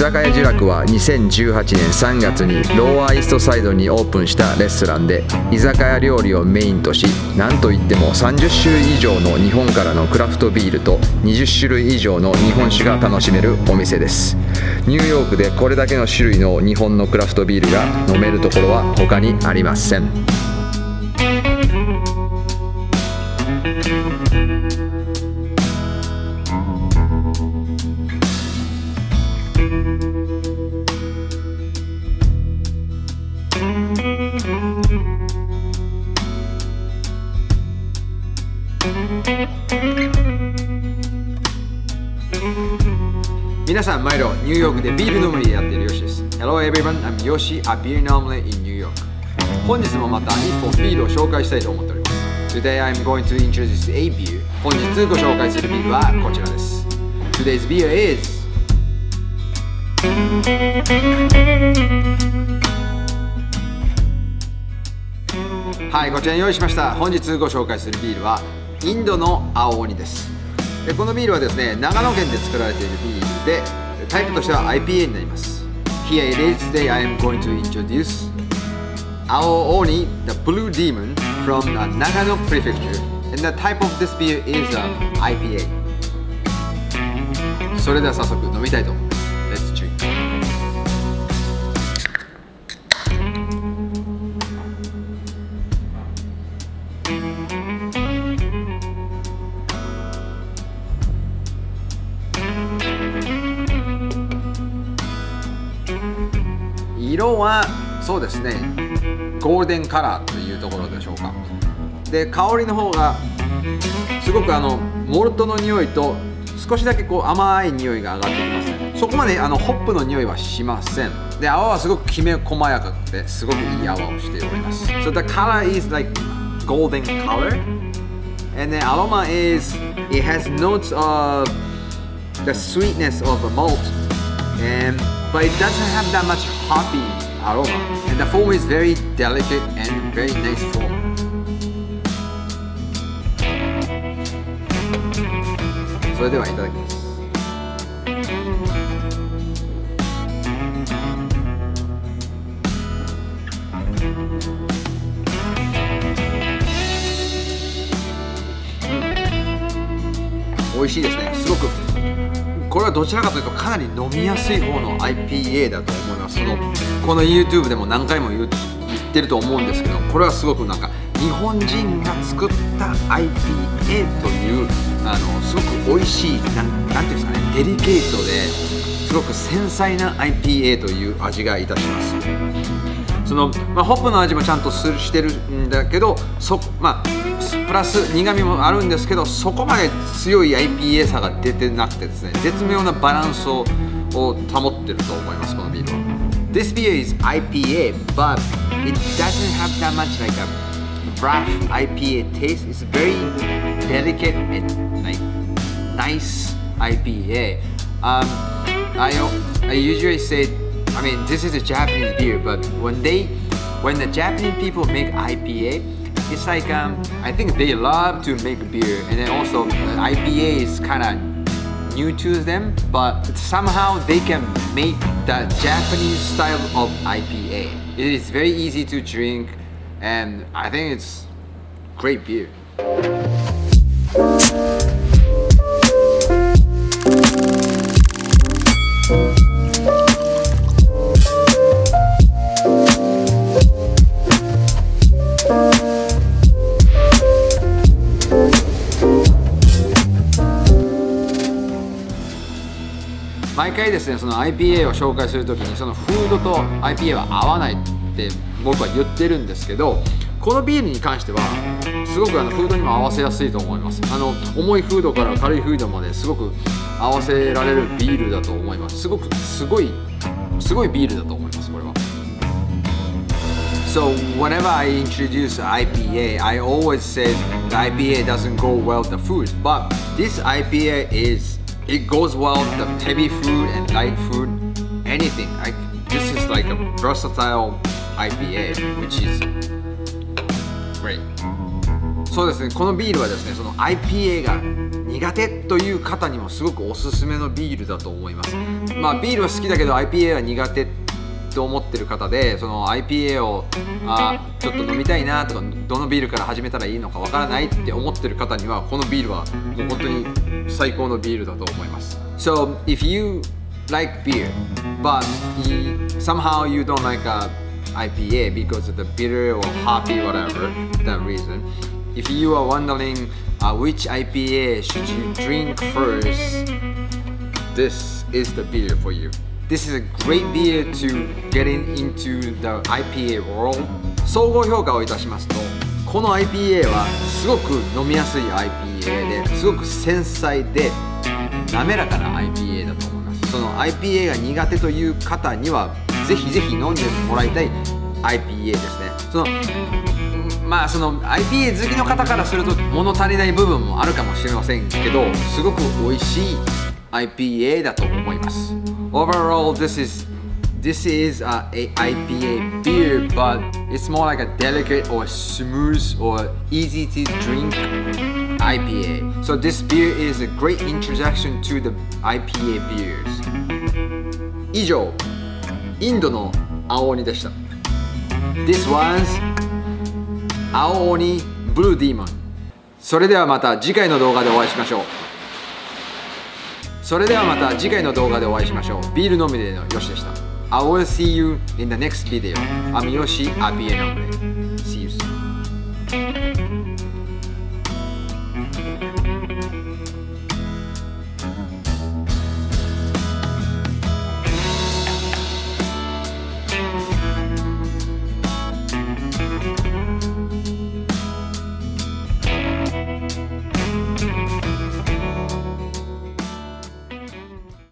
居酒屋ジラクは2018年3月にローアイストサイドにオープンしたレストランで居酒屋料理をメインとしなんといっても30種類以上の日本からのクラフトビールと20種類以上の日本酒が楽しめるお店です。ニューヨークでこれだけの種類の日本のクラフトビールが飲めるところは他にありません。皆さん、毎度ニューヨークでビール飲みでやっているヨシです。Hello everyone, I'm Yoshi, a beer normally in New York. 本日もまた一本ビールを紹介したいと思っております。Today I'm going to introduce a beer. 本日ご紹介するビールはこちらです。Today's beer is はい、こちらに用意しました。本日ご紹介するビールはインドの青鬼です。でこのビールはですね長野県で作られているビールでタイプとしては IPA になります Here it is today I am going to introduce our Oni the Blue Demon from the Nagano Prefecture and the type of this beer is an IPA それでは早速飲みたいと思います Let's 色はそうですねゴールデンカラーというところでしょうか。で香りの方がすごくあのモルトの匂いと少しだけこう甘い匂いが上がってきますね。そこまであのホップの匂いはしません。で泡はすごくきめ細やかくてすごくいい泡をしております。So the color is like golden color. And the aroma is it has notes of the sweetness of a malt. And but it doesn't have that much hoppy aroma and the foam is very delicate and very nice foam それではいただきます美味しいですねすごく これはどちらかというとかなり飲みやすい方の IPA だと思います。そのこの YouTube でも何回も言ってると思うんですけどこれはすごくなんか日本人が作った IPA というあのすごく美味しいななんていうんですかねデリケートですごく繊細な IPA という味がいたします。その、まあ、ホップの味もちゃんとするしてるんだけどそまあプラス苦みもあるんですけどそこまで強い IPA さが出てなくてですね絶妙なバランスを保ってると思いますこのビールは This beer is IPA but it doesn't have that much like a rough IPA taste it's very delicate and like nice IPA um, I, I usually say I mean this is a Japanese beer but when they when the Japanese people make IPA it's like um, I think they love to make beer. And then also IPA is kind of new to them but somehow they can make the Japanese style of IPA it is very easy to drink and I think it's great beer 毎回ですねその IPA を紹介するときにそのフードと IPA は合わないって僕は言ってるんですけどこのビールに関してはすごくあのフードにも合わせやすいと思います。あの重いフードから軽いフードまですごく合わせられるビールだと思います。すごくすごいすごいビールだと思いますこれは。So whenever I introduce IPA, I always say the IPA doesn't go well with the food. But this IPA is it goes well with the heavy food and light food, anything. I, this is like a versatile IPA, which is great. そうですねこのビールはですねその IPA が苦手という方にもすごくおすすめのビールだと思いますまあビールは好きだけど IPA は苦手と思ってる方でその IPA をあちょっと飲みたいなとかどのビールから始めたらいいのかわからないって思ってる方にはこのビールはもう本当に最高のビールだと思います So if you like beer but somehow you don't like a IPA because of the bitter or hoppy whatever that reason if you are wondering uh, which IPA should you drink first this is the beer for you This is a great beer to getting into the IPA world. 総合評価をいたしますとこの IPA はすごく飲みやすい IPA ですごく繊細で滑らかな IPA だと思います。その IPA が苦手という方にはぜひぜひ飲んでもらいたい IPA ですね。そのまあその IPA 好きの方からすると物足りない部分もあるかもしれませんけどすごく美味しい IPA だと思います Overall this is this is a, a IPA beer but it's more like a delicate or smooth or easy to drink IPA so this beer is a great introduction to the IPA beers 以上インドの青鬼でした This was 青鬼ブルーディーモンそれではまた次回の動画でお会いしましょうそれではまた次回の動画でお会いしましょうビール飲みでのよしでした I will see you in the next video I'm Yoshi Apie Nombre See you soon